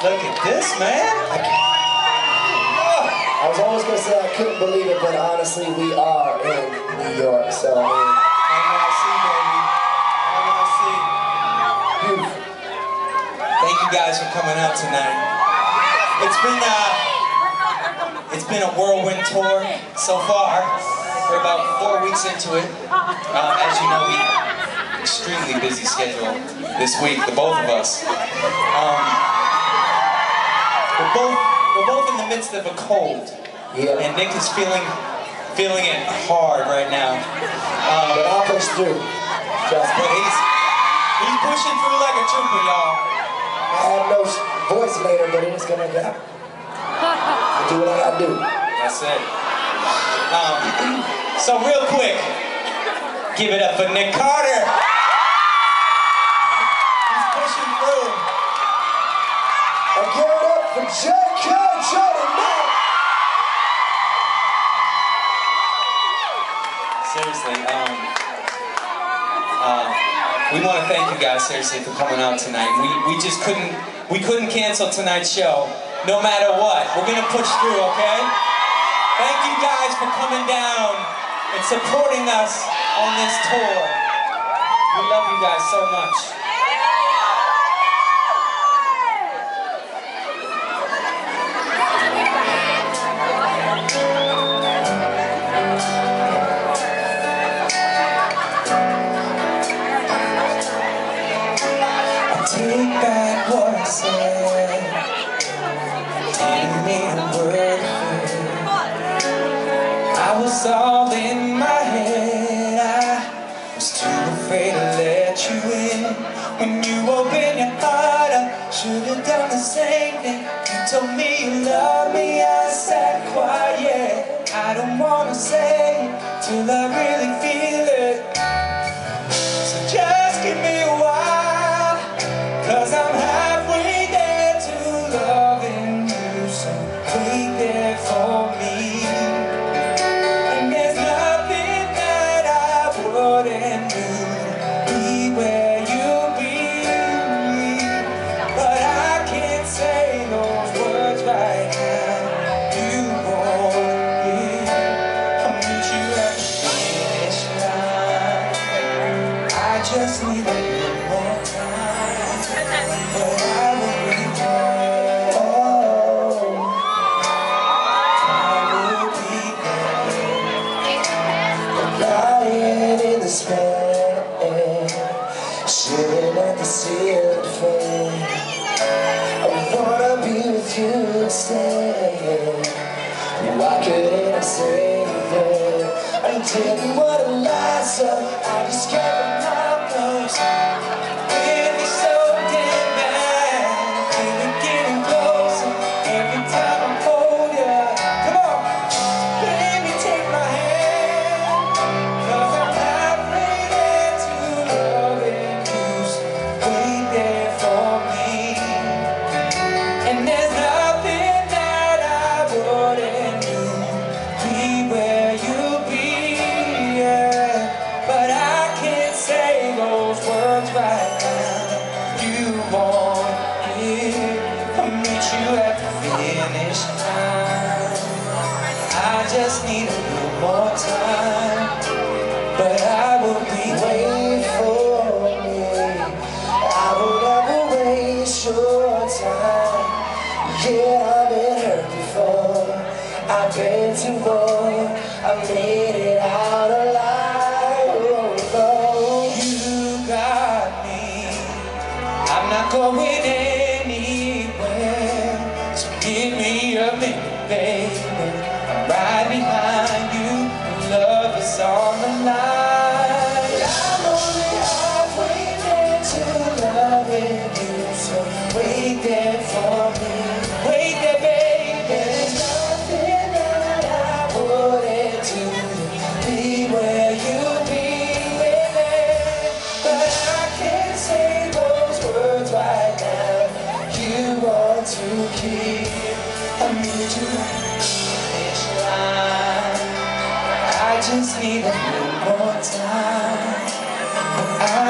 Look at this, man. I was always gonna say I couldn't believe it, but honestly, we are in New York, so I mean, NYC, baby. NYC. beautiful. Thank you guys for coming out tonight. It's been uh, it's been a whirlwind tour so far. We're about four weeks into it. Uh, as you know, we extremely busy schedule this week, the both of us. Um, we're both we're both in the midst of a cold, Yeah, and Nick is feeling feeling it hard right now. Um, but I'll push through. Just but he's he's pushing through like a trooper, y'all. I have no voice later, but it is gonna happen. I do what I gotta do. That's it. Um, so real quick, give it up for Nick Carter. Seriously, um, uh, we want to thank you guys seriously for coming out tonight. We we just couldn't we couldn't cancel tonight's show, no matter what. We're gonna push through, okay? Thank you guys for coming down and supporting us on this tour. We love you guys so much. Afraid to let you in. When you opened your heart, I should have done the same thing. You told me you love me, I sat quiet. I don't wanna say till I sitting at the sealed flame. I wanna be with you instead. Why couldn't I say that? I didn't wanna lie, so I you at the finish line. I just need a little more time. Give me a minute, baby. I'm right behind you. Love is on the line. I'm only halfway there to loving you. So wait there for me. Wait there, baby. There's nothing that I wouldn't do I just need a little more time. I